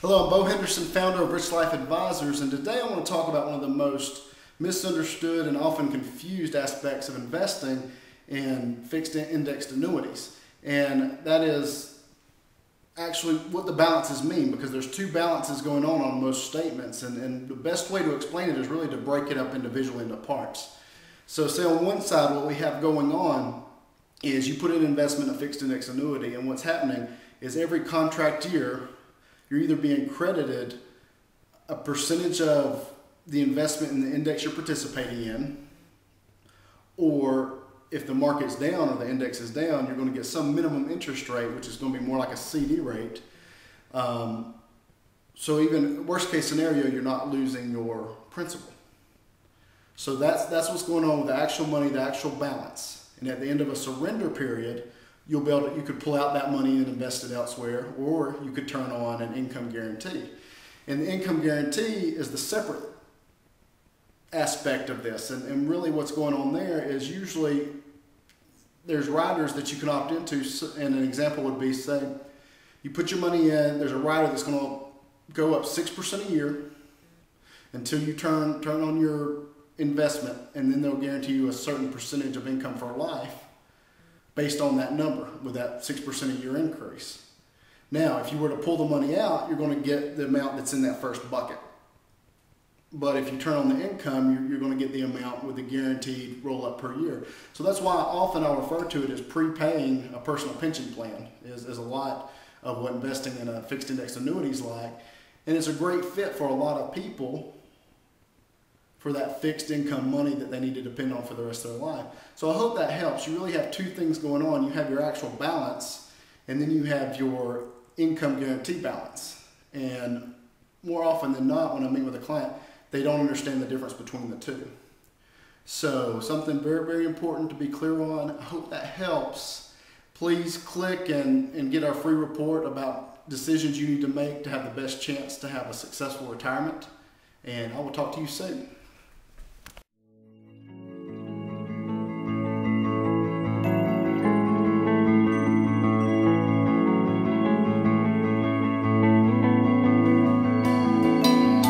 Hello, I'm Beau Henderson, founder of Rich Life Advisors, and today I want to talk about one of the most misunderstood and often confused aspects of investing in fixed indexed annuities. And that is actually what the balances mean because there's two balances going on on most statements. And, and the best way to explain it is really to break it up individually into parts. So, say on one side, what we have going on is you put an investment in a fixed index annuity, and what's happening is every contract year, you're either being credited a percentage of the investment in the index you're participating in, or if the market's down or the index is down, you're going to get some minimum interest rate, which is going to be more like a CD rate. Um, so even worst case scenario, you're not losing your principal. So that's that's what's going on with the actual money, the actual balance. And at the end of a surrender period, you'll be able to, you could pull out that money and invest it elsewhere, or you could turn on an income guarantee. And the income guarantee is the separate aspect of this. And, and really what's going on there is usually there's riders that you can opt into. And an example would be say, you put your money in, there's a rider that's going to go up 6% a year until you turn, turn on your investment, and then they'll guarantee you a certain percentage of income for life based on that number with that 6% a year increase. Now, if you were to pull the money out, you're going to get the amount that's in that first bucket. But if you turn on the income, you're, you're going to get the amount with the guaranteed roll up per year. So that's why often I refer to it as prepaying a personal pension plan, is, is a lot of what investing in a fixed index annuity is like. And it's a great fit for a lot of people for that fixed income money that they need to depend on for the rest of their life. So I hope that helps. You really have two things going on. You have your actual balance, and then you have your income guarantee balance. And more often than not, when I meet with a client, they don't understand the difference between the two. So something very, very important to be clear on. I hope that helps. Please click and, and get our free report about decisions you need to make to have the best chance to have a successful retirement. And I will talk to you soon.